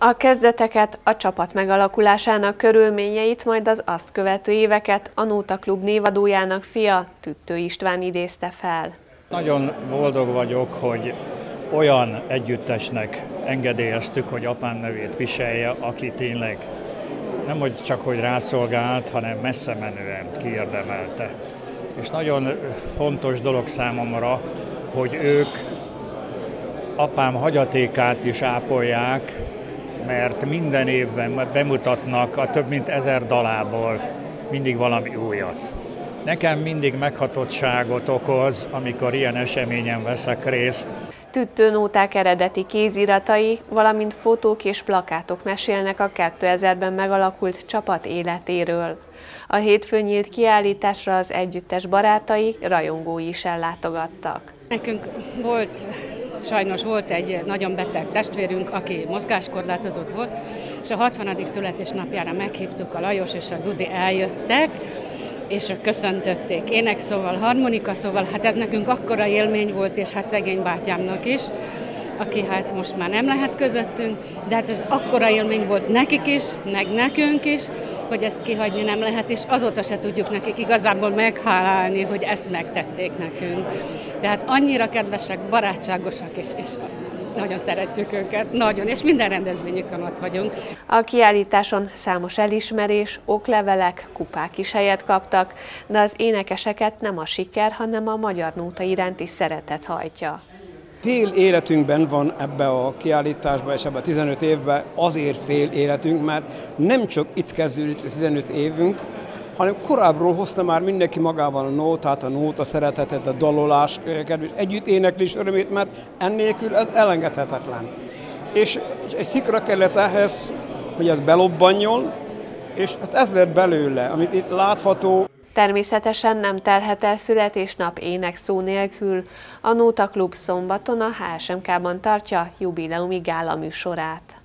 A kezdeteket, a csapat megalakulásának körülményeit, majd az azt követő éveket a Nóta Klub névadójának fia, Tüttő István idézte fel. Nagyon boldog vagyok, hogy olyan együttesnek engedélyeztük, hogy apám nevét viselje, aki tényleg nem hogy csak hogy rászolgált, hanem messze menően kiérdemelte. És nagyon fontos dolog számomra, hogy ők apám hagyatékát is ápolják, mert minden évben bemutatnak a több mint ezer dalából mindig valami újat. Nekem mindig meghatottságot okoz, amikor ilyen eseményen veszek részt. Tüttőnóták eredeti kéziratai, valamint fotók és plakátok mesélnek a 2000-ben megalakult csapat életéről. A hétfőn nyílt kiállításra az együttes barátai, rajongói is ellátogattak. Nekünk volt, sajnos volt egy nagyon beteg testvérünk, aki mozgáskorlátozott volt, és a 60. születésnapjára meghívtuk a Lajos és a Dudi eljöttek, és köszöntötték ének szóval, harmonika szóval, hát ez nekünk akkora élmény volt, és hát szegény bátyámnak is, aki hát most már nem lehet közöttünk, de hát ez akkora élmény volt nekik is, meg nekünk is, hogy ezt kihagyni nem lehet, és azóta se tudjuk nekik igazából meghálálni, hogy ezt megtették nekünk. Tehát annyira kedvesek, barátságosak, és, és nagyon szeretjük őket, nagyon, és minden rendezvényükön ott vagyunk. A kiállításon számos elismerés, oklevelek, kupák is helyet kaptak, de az énekeseket nem a siker, hanem a magyar nóta iránti szeretet hajtja. Fél életünkben van ebbe a kiállításba, és ebbe a 15 évben azért fél életünk, mert nem csak itt kezdődik a 15 évünk, hanem korábbról hozta már mindenki magával a nótát, a nóta szeretetet, a dalolás kedves együtt éneklés örömét, mert ennélkül ez elengedhetetlen. És egy szikra kellett ehhez, hogy ez belobbanjon, és hát ez lett belőle, amit itt látható. Természetesen nem telhet el születésnap ének szó nélkül. A Nóta Klub szombaton a HSMK-ban tartja jubileumi gála műsorát.